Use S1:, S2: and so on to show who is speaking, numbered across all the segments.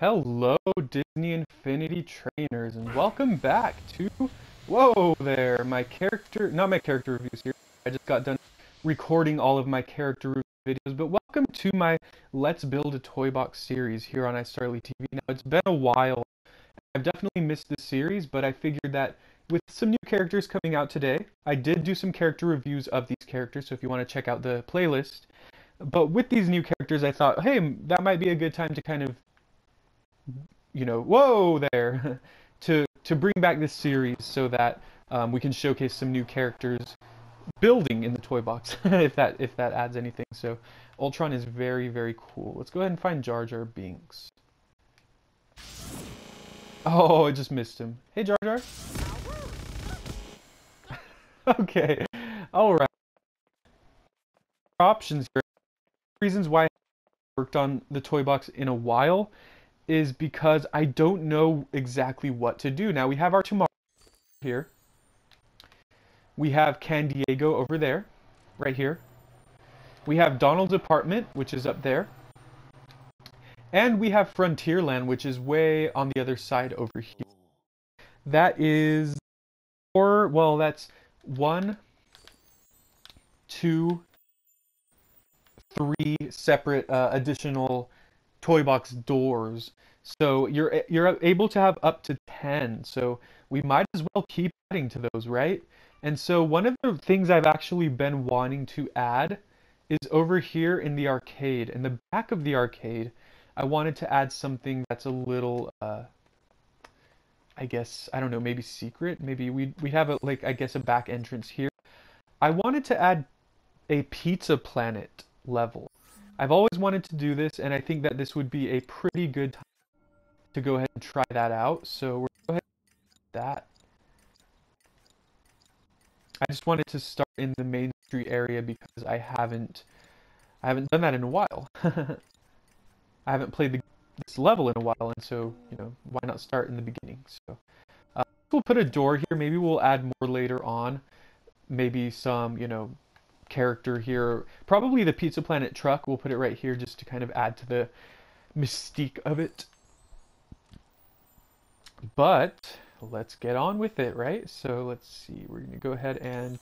S1: Hello, Disney Infinity Trainers, and welcome back to. Whoa there, my character. Not my character reviews here. I just got done recording all of my character review videos, but welcome to my Let's Build a Toy Box series here on iStarly TV. Now, it's been a while. I've definitely missed this series, but I figured that with some new characters coming out today, I did do some character reviews of these characters, so if you want to check out the playlist. But with these new characters, I thought, hey, that might be a good time to kind of you know, whoa there, to to bring back this series so that um, we can showcase some new characters building in the toy box, if that if that adds anything. So Ultron is very very cool. Let's go ahead and find Jar Jar Binks. Oh, I just missed him. Hey Jar Jar. okay, all right. Options here. Reasons why I worked on the toy box in a while is because I don't know exactly what to do. Now we have our tomorrow here. We have Candiego over there, right here. We have Donald's apartment, which is up there. And we have Frontierland, which is way on the other side over here. That is four, well, that's one, two, three separate uh, additional toy box doors. So you're you're able to have up to 10. So we might as well keep adding to those, right? And so one of the things I've actually been wanting to add is over here in the arcade. In the back of the arcade, I wanted to add something that's a little uh, I guess I don't know, maybe secret. Maybe we we have a like I guess a back entrance here. I wanted to add a Pizza Planet level. I've always wanted to do this, and I think that this would be a pretty good time to go ahead and try that out. So we're going to go ahead that. I just wanted to start in the Main Street area because I haven't I haven't done that in a while. I haven't played the, this level in a while, and so you know why not start in the beginning? So uh, we'll put a door here. Maybe we'll add more later on. Maybe some you know character here. Probably the Pizza Planet truck. We'll put it right here just to kind of add to the mystique of it. But let's get on with it, right? So let's see. We're going to go ahead and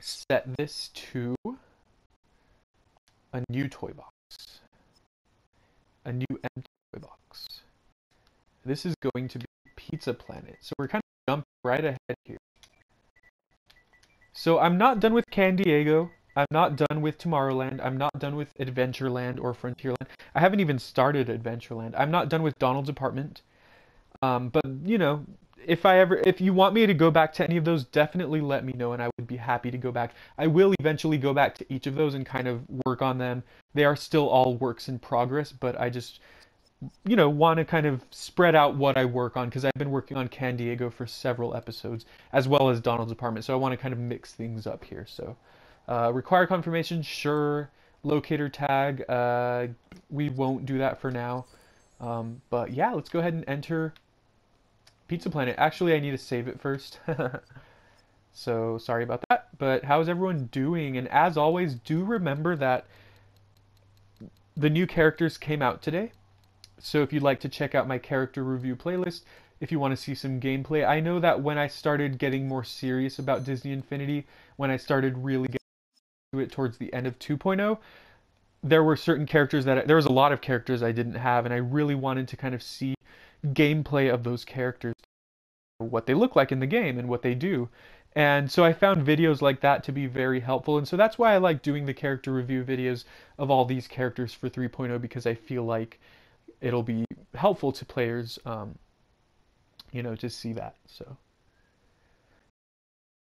S1: set this to a new toy box. A new empty toy box. This is going to be Pizza Planet. So we're kind of jumping right ahead here. So I'm not done with Candiego. I'm not done with Tomorrowland. I'm not done with Adventureland or Frontierland. I haven't even started Adventureland. I'm not done with Donald's apartment. Um, but you know, if I ever, if you want me to go back to any of those, definitely let me know, and I would be happy to go back. I will eventually go back to each of those and kind of work on them. They are still all works in progress, but I just you know, want to kind of spread out what I work on because I've been working on Candiego for several episodes as well as Donald's apartment. So I want to kind of mix things up here. So uh, require confirmation, sure. Locator tag, uh, we won't do that for now. Um, but yeah, let's go ahead and enter Pizza Planet. Actually, I need to save it first. so sorry about that. But how's everyone doing? And as always, do remember that the new characters came out today. So if you'd like to check out my character review playlist, if you want to see some gameplay, I know that when I started getting more serious about Disney Infinity, when I started really getting to it towards the end of 2.0, there were certain characters that I, there was a lot of characters I didn't have, and I really wanted to kind of see gameplay of those characters, what they look like in the game and what they do. And so I found videos like that to be very helpful. And so that's why I like doing the character review videos of all these characters for 3.0 because I feel like it'll be helpful to players, um, you know, to see that. So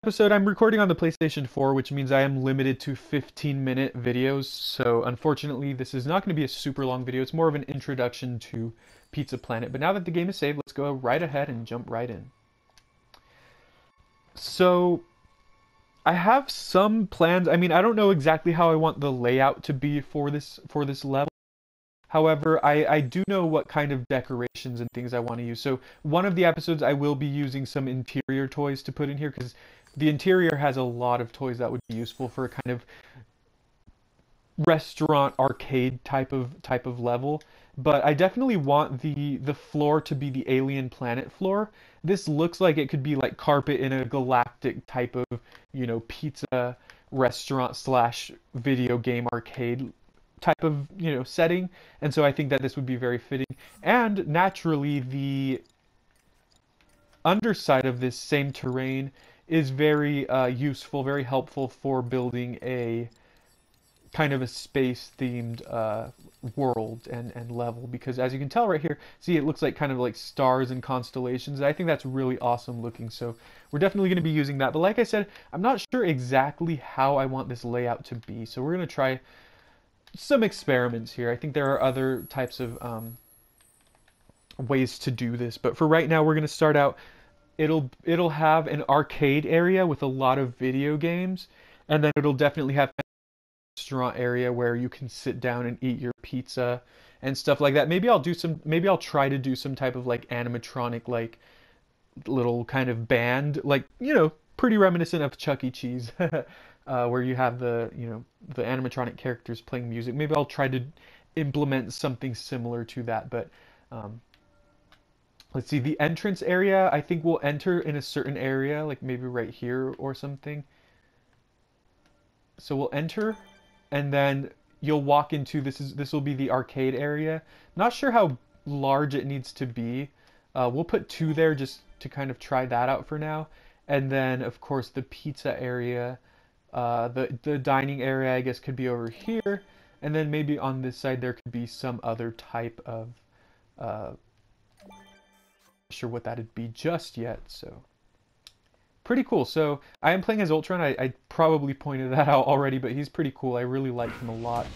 S1: episode I'm recording on the PlayStation 4, which means I am limited to 15 minute videos. So unfortunately, this is not going to be a super long video. It's more of an introduction to Pizza Planet. But now that the game is saved, let's go right ahead and jump right in. So I have some plans. I mean, I don't know exactly how I want the layout to be for this for this level. However, I, I do know what kind of decorations and things I want to use. So one of the episodes I will be using some interior toys to put in here because the interior has a lot of toys that would be useful for a kind of restaurant arcade type of type of level, but I definitely want the the floor to be the alien planet floor. This looks like it could be like carpet in a galactic type of, you know, pizza restaurant slash video game arcade type of, you know, setting. And so I think that this would be very fitting. And naturally the underside of this same terrain is very uh, useful, very helpful for building a kind of a space themed uh, world and, and level because as you can tell right here see it looks like kind of like stars and constellations I think that's really awesome looking so we're definitely going to be using that but like I said I'm not sure exactly how I want this layout to be so we're going to try some experiments here I think there are other types of um, ways to do this but for right now we're going to start out it'll it'll have an arcade area with a lot of video games and then it'll definitely have a restaurant area where you can sit down and eat your pizza and stuff like that. Maybe I'll do some maybe I'll try to do some type of like animatronic like little kind of band like, you know, pretty reminiscent of Chuck E. Cheese. uh, where you have the, you know, the animatronic characters playing music. Maybe I'll try to implement something similar to that, but um, let's see the entrance area I think we'll enter in a certain area like maybe right here or something so we'll enter and then you'll walk into this is this will be the arcade area. Not sure how large it needs to be. Uh, we'll put two there just to kind of try that out for now. And then of course the pizza area, uh, the the dining area I guess could be over here. And then maybe on this side there could be some other type of uh, sure what that'd be just yet. So pretty cool. So I am playing as Ultron. I, I, probably pointed that out already, but he's pretty cool. I really like him a lot.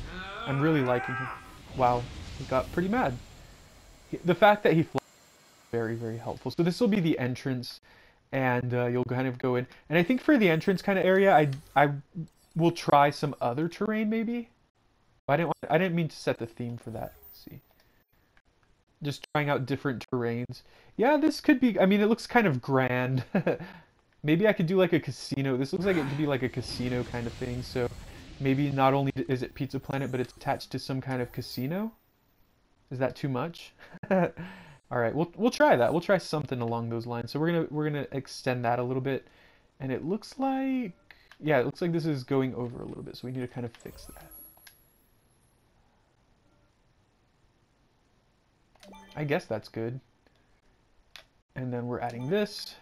S1: I'm really liking him. Wow, he got pretty mad. The fact that he flies very, very helpful. So this will be the entrance, and uh, you'll kind of go in. And I think for the entrance kind of area, I I will try some other terrain maybe. I didn't want, I didn't mean to set the theme for that. Let's see just trying out different terrains. Yeah, this could be, I mean, it looks kind of grand. Maybe I could do like a casino. This looks like it could be like a casino kind of thing. So maybe not only is it Pizza Planet, but it's attached to some kind of casino. Is that too much? All right, we'll we'll try that. We'll try something along those lines. So we're gonna we're gonna extend that a little bit, and it looks like yeah, it looks like this is going over a little bit. So we need to kind of fix that. I guess that's good. And then we're adding this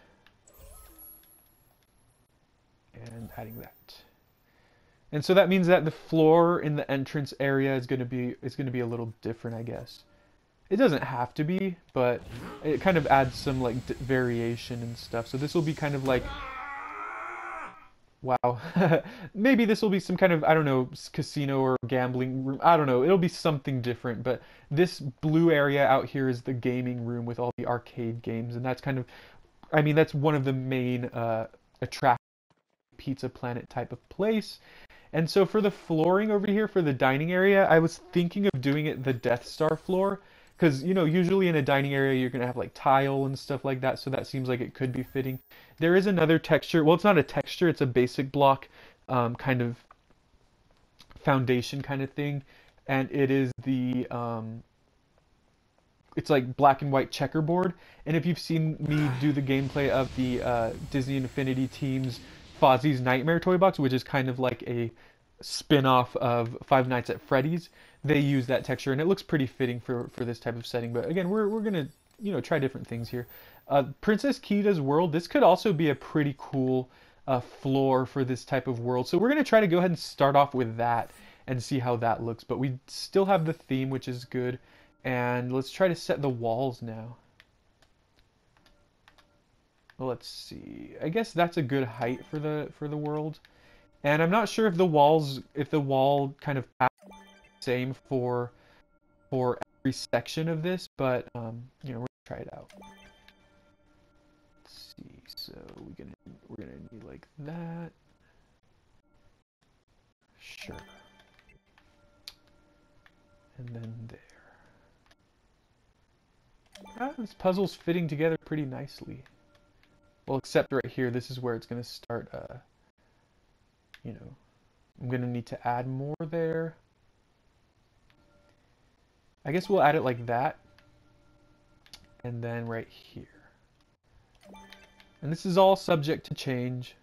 S1: and adding that. And so that means that the floor in the entrance area is going to be is going to be a little different, I guess. It doesn't have to be, but it kind of adds some like variation and stuff. So this will be kind of like wow. Maybe this will be some kind of I don't know, casino or gambling room. I don't know. It'll be something different, but this blue area out here is the gaming room with all the arcade games and that's kind of I mean, that's one of the main uh attractions Pizza Planet type of place. And so for the flooring over here for the dining area, I was thinking of doing it the Death Star floor because you know usually in a dining area you're gonna have like tile and stuff like that so that seems like it could be fitting there is another texture well it's not a texture it's a basic block um, kind of foundation kind of thing and it is the um, it's like black and white checkerboard and if you've seen me do the gameplay of the uh, Disney Infinity teams Fozzie's Nightmare Toy Box, which is kind of like a spin-off of Five Nights at Freddy's. They use that texture, and it looks pretty fitting for, for this type of setting. But again, we're, we're going to, you know, try different things here. Uh, Princess Kida's World, this could also be a pretty cool uh, floor for this type of world. So we're going to try to go ahead and start off with that and see how that looks. But we still have the theme, which is good. And let's try to set the walls now. Let's see. I guess that's a good height for the for the world. And I'm not sure if the walls if the wall kind of same for for every section of this, but um, you know, we're gonna try it out. Let's see. So we're gonna we're gonna need like that. Sure. And then there. Ah, this puzzle's fitting together pretty nicely. Well, except right here, this is where it's going to start, uh, you know, I'm going to need to add more there. I guess we'll add it like that. And then right here. And this is all subject to change.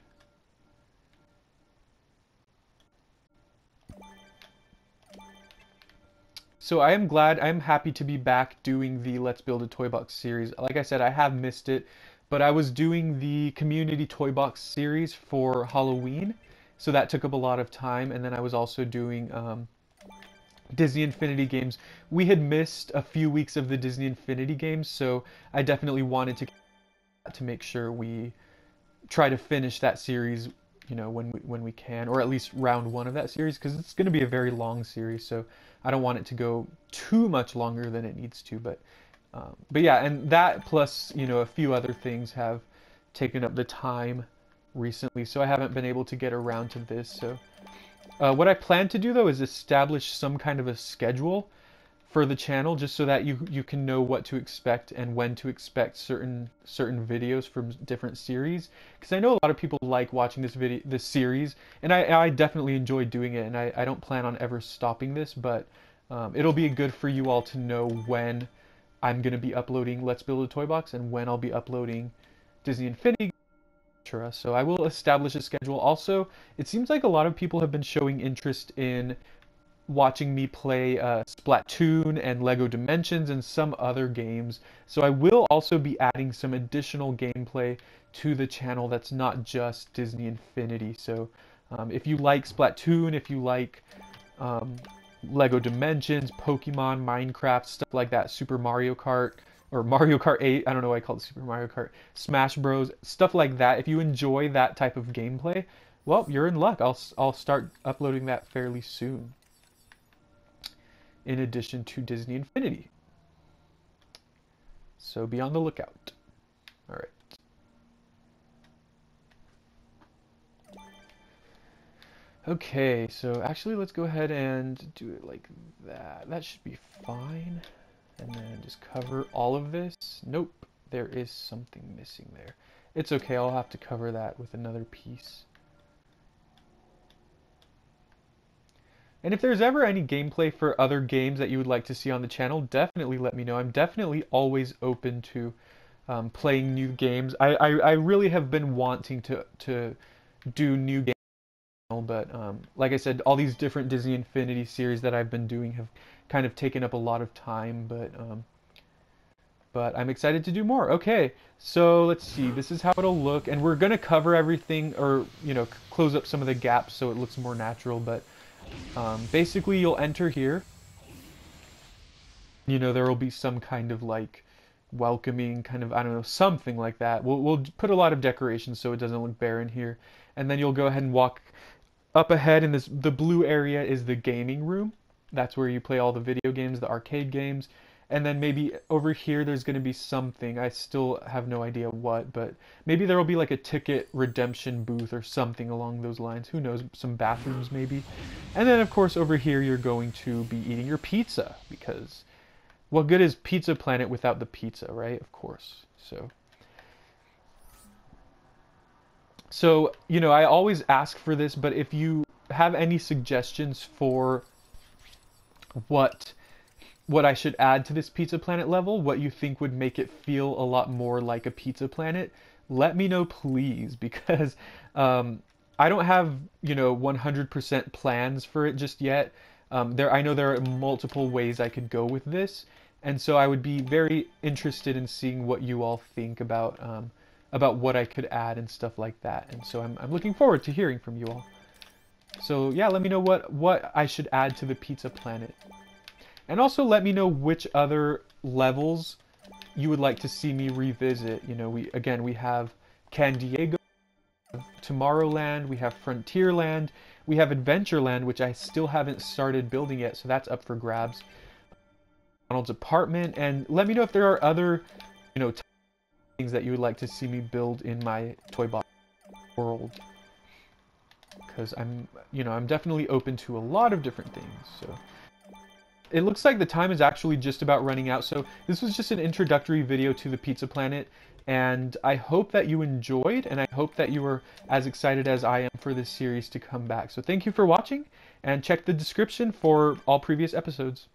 S1: So I am glad, I am happy to be back doing the Let's Build a Toy Box series. Like I said, I have missed it, but I was doing the Community Toy Box series for Halloween, so that took up a lot of time, and then I was also doing um, Disney Infinity games. We had missed a few weeks of the Disney Infinity games, so I definitely wanted to to make sure we try to finish that series you know when we when we can or at least round one of that series because it's going to be a very long series so i don't want it to go too much longer than it needs to but um, but yeah and that plus you know a few other things have taken up the time recently so i haven't been able to get around to this so uh, what i plan to do though is establish some kind of a schedule for the channel just so that you you can know what to expect and when to expect certain certain videos from different series. Because I know a lot of people like watching this video this series and I, I definitely enjoy doing it and I, I don't plan on ever stopping this but um, it'll be good for you all to know when I'm gonna be uploading Let's Build a Toy Box and when I'll be uploading Disney Infinity so I will establish a schedule also it seems like a lot of people have been showing interest in watching me play uh, Splatoon and LEGO Dimensions and some other games. So I will also be adding some additional gameplay to the channel that's not just Disney Infinity. So um, if you like Splatoon, if you like um, LEGO Dimensions, Pokemon, Minecraft, stuff like that, Super Mario Kart, or Mario Kart 8, I don't know why I call it Super Mario Kart, Smash Bros, stuff like that. If you enjoy that type of gameplay, well, you're in luck. I'll, I'll start uploading that fairly soon in addition to Disney Infinity. So be on the lookout. All right. Okay, so actually let's go ahead and do it like that. That should be fine. And then just cover all of this. Nope, there is something missing there. It's okay, I'll have to cover that with another piece. And if there's ever any gameplay for other games that you would like to see on the channel, definitely let me know. I'm definitely always open to um, playing new games. I, I, I, really have been wanting to, to do new games, but um, like I said, all these different Disney Infinity series that I've been doing have kind of taken up a lot of time, but um, but I'm excited to do more. Okay, so let's see. This is how it'll look, and we're gonna cover everything, or you know, close up some of the gaps so it looks more natural. But um, basically, you'll enter here. You know, there will be some kind of like welcoming kind of, I don't know, something like that. We'll, we'll put a lot of decorations so it doesn't look barren here. And then you'll go ahead and walk up ahead and this the blue area is the gaming room. That's where you play all the video games, the arcade games. And then maybe over here there's going to be something. I still have no idea what but maybe there will be like a ticket redemption booth or something along those lines. Who knows? Some bathrooms maybe. And then of course over here you're going to be eating your pizza because what good is pizza planet without the pizza right? Of course. So so you know i always ask for this but if you have any suggestions for what what I should add to this Pizza Planet level, what you think would make it feel a lot more like a Pizza Planet, let me know please because um, I don't have you know 100% plans for it just yet. Um, there, I know there are multiple ways I could go with this, and so I would be very interested in seeing what you all think about um, about what I could add and stuff like that. And so I'm, I'm looking forward to hearing from you all. So yeah, let me know what what I should add to the Pizza Planet. And also let me know which other levels you would like to see me revisit. You know, we again, we have Can Diego, Tomorrowland, we have Frontierland, we have Adventureland, which I still haven't started building yet, so that's up for grabs. Donald's apartment, and let me know if there are other, you know, things that you would like to see me build in my toy box world. Because I'm, you know, I'm definitely open to a lot of different things, so it looks like the time is actually just about running out. So this was just an introductory video to the Pizza Planet. And I hope that you enjoyed and I hope that you were as excited as I am for this series to come back. So thank you for watching and check the description for all previous episodes.